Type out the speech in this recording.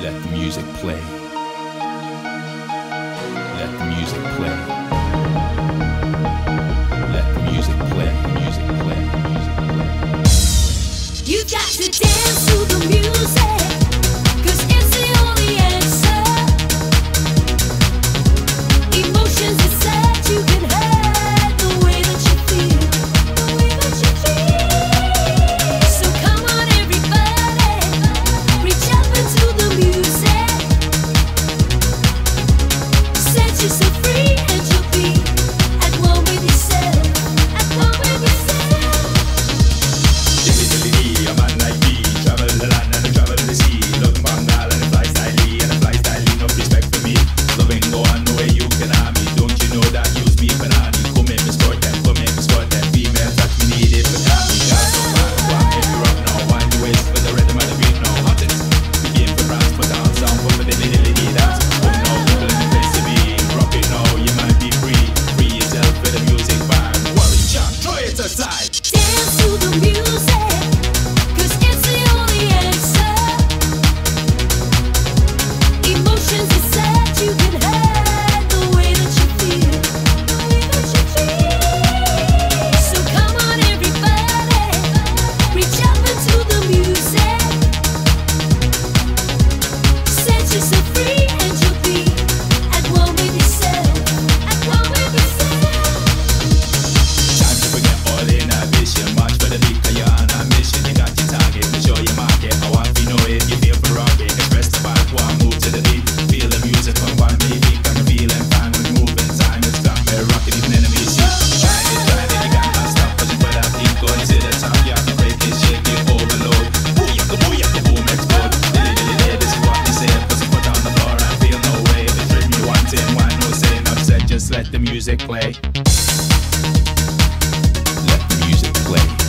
Let the music play. Let the music play. music play. Let the music play.